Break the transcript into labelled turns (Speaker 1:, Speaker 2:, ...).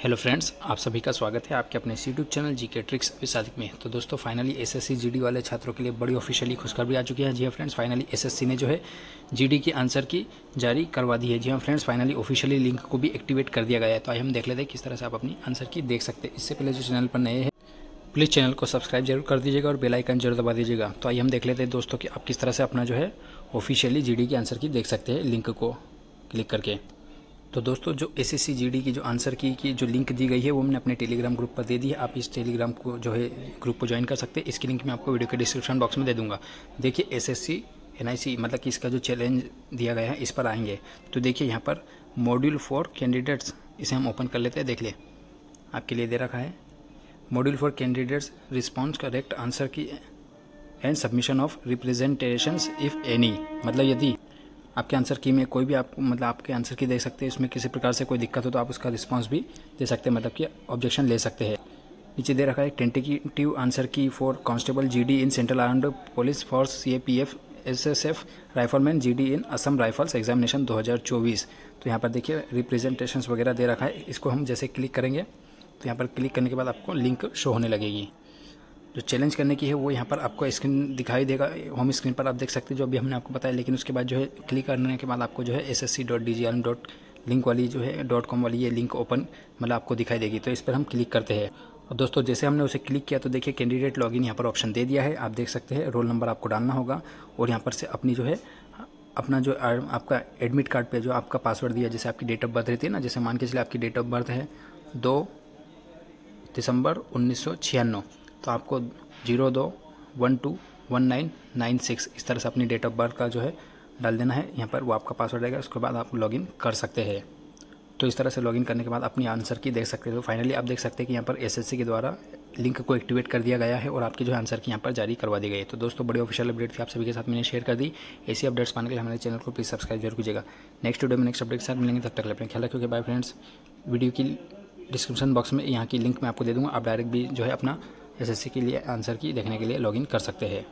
Speaker 1: Hello friends, आप सभी का स्वागत है आपके अपने यूट्यूब चैनल जी के ट्रिक्स विसादिक में। तो दोस्तों फाइनली एसएससी जीडी वाले छात्रों के लिए बड़ी ऑफिशियली खुशखबरी आ चुकी है। जी हाँ फ्रेंड्स फाइनली एसएससी ने जो है जीडी की आंसर की जारी करवा दी है। जी हाँ फ्रेंड्स फाइनली ऑफिशियली लिंक को भी एक्टिवेट कर दिया गया है। तो आइए हम देख लेते हैं किस तरह से आप अपनी आंसर की देख सकते हैं। इससे पहले जो चैनल पर नए हैं प्लीज़ चैनल को सब्सक्राइब ज़रूर कर दीजिएगा और बेल आइकन ज़रूर दबा दीजिएगा। तो आइए हम देख लेते हैं दोस्तों कि आप किस तरह से अपना जो है ऑफिशियली जीडी की आंसर की देख सकते हैं। लिंक को क्लिक करके। तो दोस्तों, जो एस एस की जो आंसर की की जो लिंक दी गई है, वो मैंने अपने टेलीग्राम ग्रुप पर दे दी है। आप इस टेलीग्राम को जो है ग्रुप को ज्वाइन कर सकते हैं। इसकी लिंक मैं आपको वीडियो के डिस्क्रिप्शन बॉक्स में दे दूँगा। देखिए एस एस मतलब कि इसका जो चैलेंज दिया गया है, इस पर आएँगे। तो देखिए, यहाँ पर मॉड्यूल फॉर कैंडिडेट्स इसे हम ओपन कर लेते हैं। देख लें, आपके लिए दे रखा है। Module for candidates response correct answer key and submission of representations if any मतलब यदि आपके आंसर की में कोई भी आप मतलब आपके आंसर की देख सकते हैं, इसमें किसी प्रकार से कोई दिक्कत हो तो आप उसका रिस्पांस भी दे सकते हैं मतलब कि ऑब्जेक्शन ले सकते हैं। नीचे दे रखा है tentative answer key for constable GD in central armed police force C A P F S S F rifleman G D in Assam rifles examination 2024 तो यहाँ पर देखिए रिप्रेजेंटेशन वगैरह दे रखा है, इसको हम जैसे क्लिक करेंगे तो यहाँ पर क्लिक करने के बाद आपको लिंक शो होने लगेगी। जो चैलेंज करने की है, वो यहाँ पर आपको स्क्रीन दिखाई देगा। होम स्क्रीन पर आप देख सकते हैं, जो अभी हमने आपको बताया, लेकिन उसके बाद जो है क्लिक करने के बाद आपको जो है S S C dot D G R dot link वाली जो है डॉट कॉम वाली ये लिंक ओपन मतलब आपको दिखाई देगी। तो इस पर हम क्लिक करते हैं। और दोस्तों, जैसे हमने उसे क्लिक किया तो देखिए कैंडिडेट लॉगिन यहाँ पर ऑप्शन दे दिया है। आप देख सकते हैं रोल नंबर आपको डालना होगा और यहाँ पर से अपनी जो है, अपना जो आपका एडमिट कार्ड पे जो आपका पासवर्ड दिया, जैसे आपकी डेट ऑफ़ बर्थ रहती है ना, जैसे मान के चलिए आपकी डेट ऑफ़ बर्थ है दो दिसंबर उन्नीस सौ छियानवे। तो आपको ज़ीरो दो, one two, one nine nine six, इस तरह से अपनी डेट ऑफ़ बर्थ का जो है डाल देना है। यहाँ पर वो आपका पासवर्ड रहेगा, उसके बाद आप लॉगिन कर सकते हैं। तो इस तरह से लॉगिन करने के बाद अपनी आंसर की देख सकते हैं। तो फाइनली आप देख सकते हैं कि यहाँ पर एसएससी के द्वारा लिंक को एक्टिवेट कर दिया गया है और आपकी जो आंसर की यहाँ पर जारी करवा दी गई है। तो दोस्तों, बड़ी ऑफिशियल अपडेट थी आप सभी के साथ, मैंने शेयर कर दी। ऐसी अपडेट्स पाने के लिए हमारे चैनल को प्लीज़ सब्सक्राइब ज़रूर कीजिएगा। नेक्स्ट वीडियो में नेक्स्ट अपडेट के साथ मिलेंगे, तब तक अपने ख्याल रखिए बाय फ्रेंड्स वीडियो की डिस्क्रिप्शन बॉक्स में यहाँ की लिंक मैं आपको दे दूँगा। आप डायरेक्ट भी जो है अपना एसएससी के लिए आंसर की देखने के लिए लॉगिन कर सकते हैं।